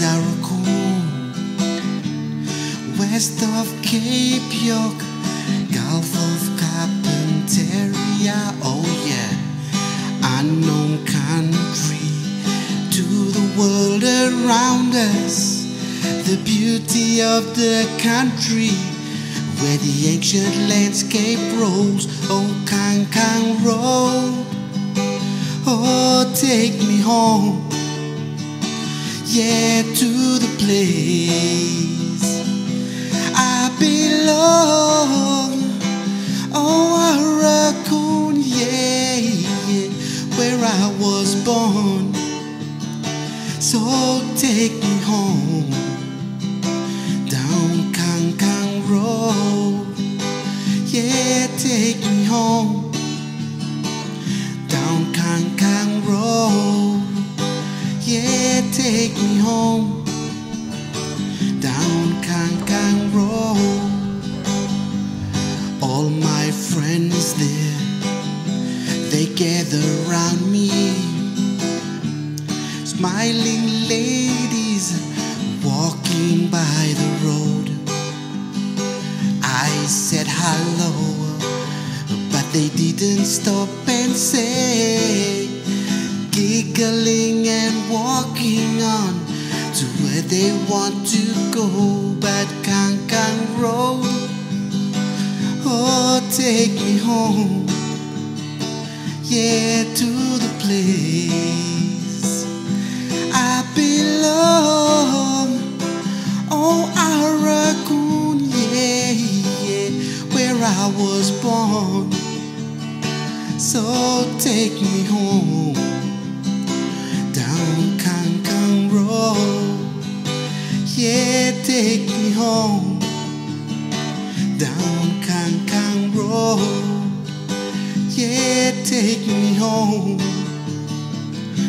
as I recall, west of Cape York, Gulf of Carpentaria. Oh yeah, unknown country to the world around us. The beauty of the country where the ancient landscape rolls. Oh, Kang Kang Road. Oh, take me home yeah, to the place I belong. All my friends there, they gather around me. Smiling ladies walking by the road. I said hello, but they didn't stop and say giggling and walking on to where they want to go. Take me home, yeah, to the place I belong. Oh, Aurukun, yeah, yeah, where I was born. So take me home down Kang Road. Yeah, take me home down take me home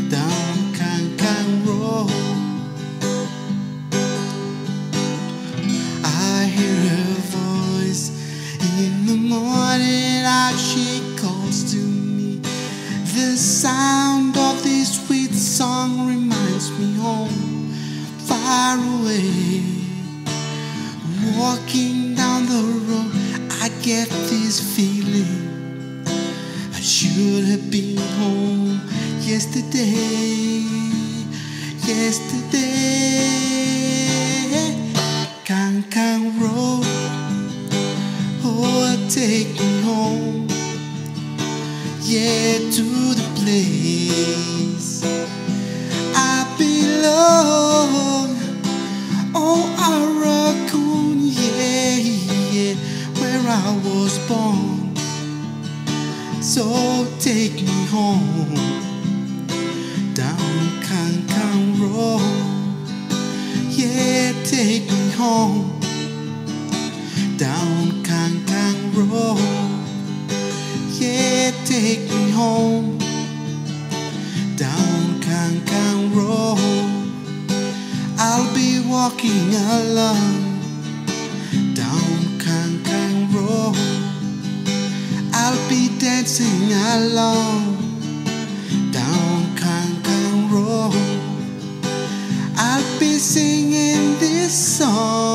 down Kang Road. I hear her voice in the morning as she calls to me. The sound of this sweet song reminds me home, far away. Walking down the road, I get this feeling. Should have been home yesterday, yesterday. Kang Kang Road, oh, take me home yeah, to the place I belong. Oh, Aurukun, yeah, yeah, where I was born. So take me home down Kang Road. Yeah, take me home down Kang Road. Yeah, take me home down Kang Road. I'll be walking along sing along down Kang Kang Road. I'll be singing this song.